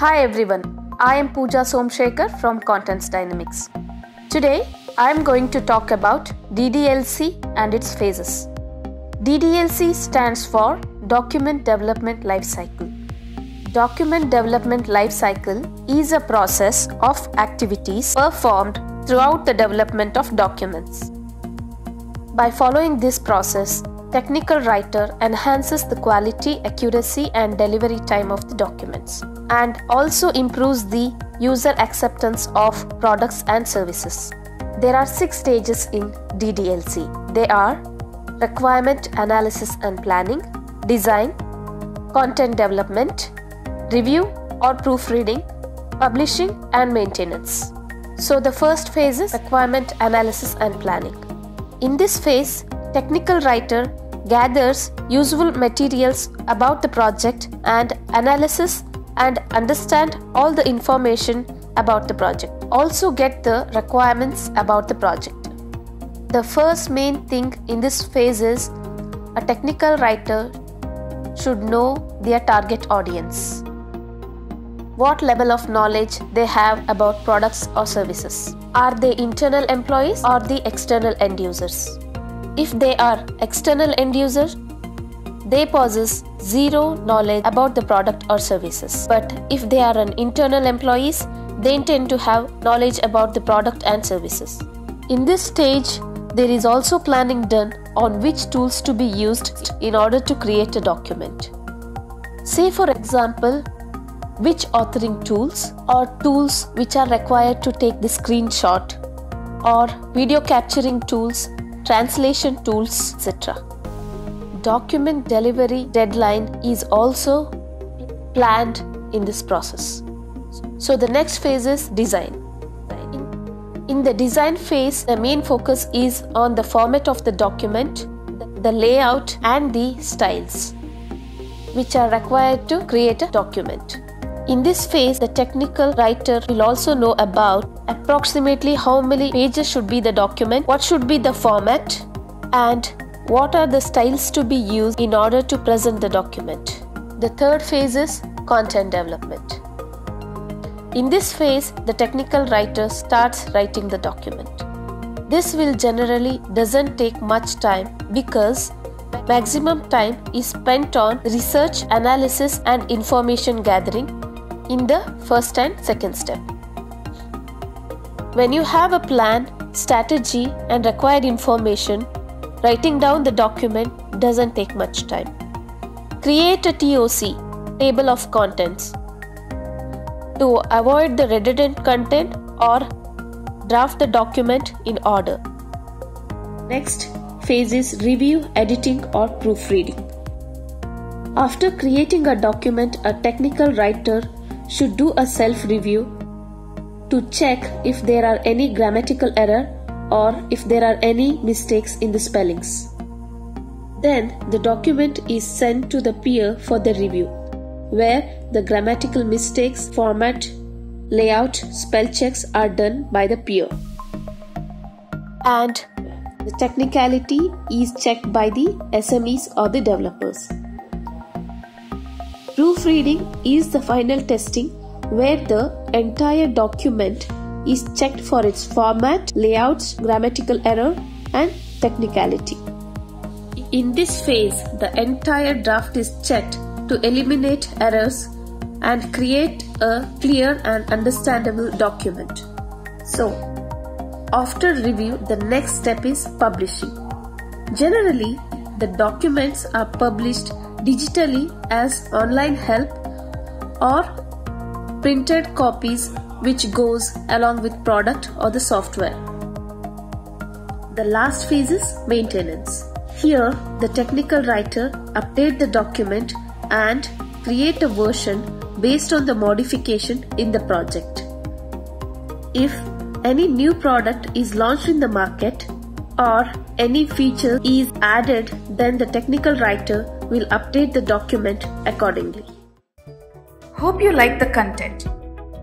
Hi everyone, I am Pooja Somashekar from Contents Dynamics. Today I am going to talk about DDLC and its phases. DDLC stands for Document Development Lifecycle. Document Development Lifecycle is a process of activities performed throughout the development of documents. By following this process, Technical Writer enhances the quality, accuracy, and delivery time of the documents and also improves the user acceptance of products and services. There are six stages in DDLC. They are requirement analysis and planning, design, content development, review or proofreading, publishing, and maintenance. So, the first phase is requirement analysis and planning. In this phase, technical writer gathers useful materials about the project and analysis and understand all the information about the project. Also get the requirements about the project. The first main thing in this phase is a technical writer should know their target audience. What level of knowledge they have about products or services. Are they internal employees or the external end users? If they are external end users, they possess zero knowledge about the product or services. But if they are an internal employees, they intend to have knowledge about the product and services. In this stage, there is also planning done on which tools to be used in order to create a document. Say for example, which authoring tools or tools which are required to take the screenshot or video capturing tools translation tools, etc. Document delivery deadline is also planned in this process. So the next phase is design. In the design phase, the main focus is on the format of the document, the layout, and the styles which are required to create a document. In this phase, the technical writer will also know about approximately how many pages should be the document, what should be the format, and what are the styles to be used in order to present the document. The third phase is content development. In this phase, the technical writer starts writing the document. This will generally doesn't take much time because maximum time is spent on research, analysis and information gathering in the first and second step. When you have a plan, strategy, and required information, writing down the document doesn't take much time. Create a TOC, table of contents, to avoid the redundant content or draft the document in order. Next phase is review, editing, or proofreading. After creating a document, a technical writer should do a self review to check if there are any grammatical error or if there are any mistakes in the spellings. Then the document is sent to the peer for the review, where the grammatical mistakes, format, layout, spell checks are done by the peer. And the technicality is checked by the SMEs or the developers. Proofreading is the final testing where the entire document is checked for its format, layouts, grammatical error, and technicality. In this phase, the entire draft is checked to eliminate errors and create a clear and understandable document. So, after review, the next step is publishing. Generally, the documents are published digitally as online help or printed copies which goes along with product or the software. The last phase is maintenance. Here the technical writer update the document and create a version based on the modification in the project. If any new product is launched in the market or any feature is added then the technical writer will update the document accordingly. Hope you like the content.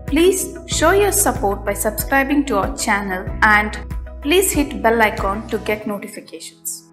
Please show your support by subscribing to our channel and please hit bell icon to get notifications.